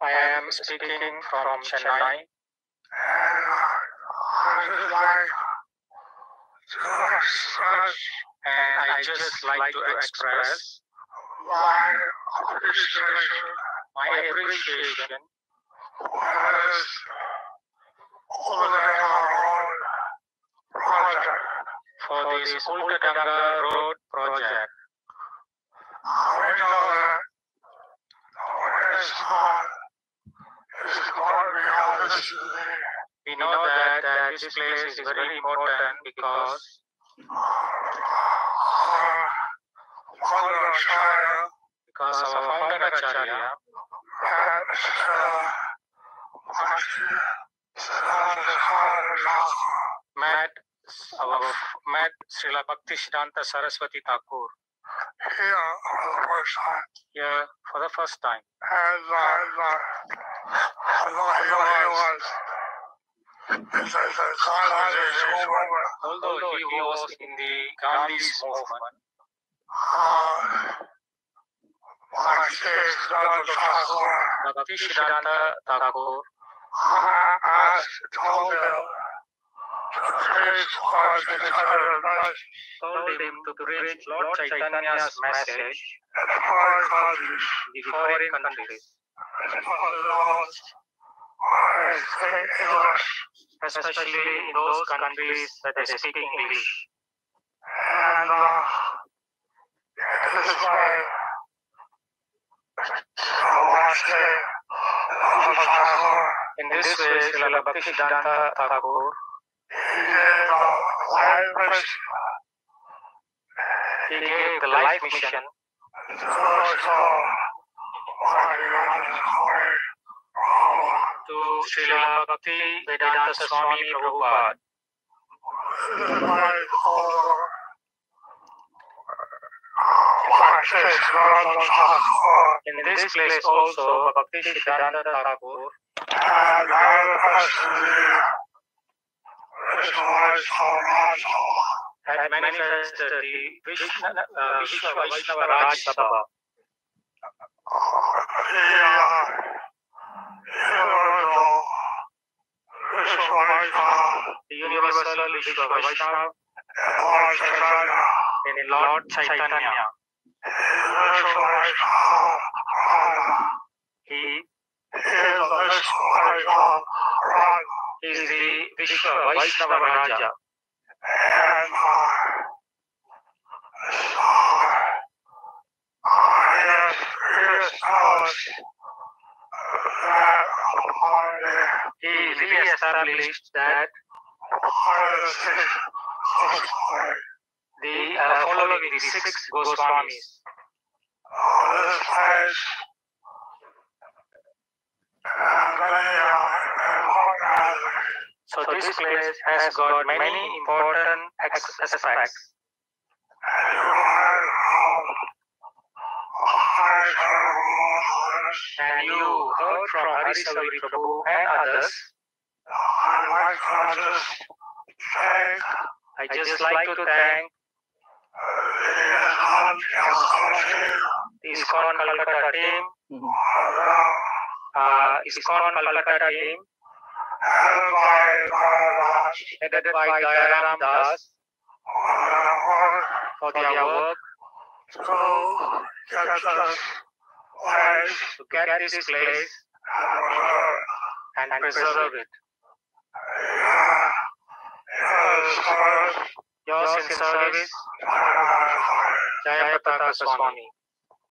I am speaking from Chennai. And just like to express my appreciation my appreciation was project. for this Ultadanga Road project. We know this is going to be know that, that this place is very important because because our founder Acharya had met our met Srila Bhakti Siddhanta Saraswati Thakur here for the first time. here for the first time. And it's a colonization movement, Although he was in the Gandhi's movement, Bhakti Siddhanta Thakur asked, told him told him to preach Lord Chaitanya's message in foreign countries. Especially in those countries that they speak English. And uh, this way, so last day, Dr. Thakur, In this way, Srila Thakur he gave a life mission he gave the life mission to those who are going to Srila Bhakti Vedanta Swami Prabhupada. In this place also, Bhakti Siddhanta Thakur had manifested the Vishnu, uh, Vishwa Vaishnava Raj Sabha. The Universal Vishwa Vaishnava in Lord Chaitanya. He is the Vishwa Vaishnava Raja. And I He re-established that the uh, following the six Goswamis. So this place has got many important aspects. And you. Heard from Hari Sauri Prabhu and others. I just like to thank the ISKCON Calcutta team, uh, ISKCON Calcutta team, headed by Dayaram Das, for their work to get this place and preserve it. Yours in service, Jayapataka Swami.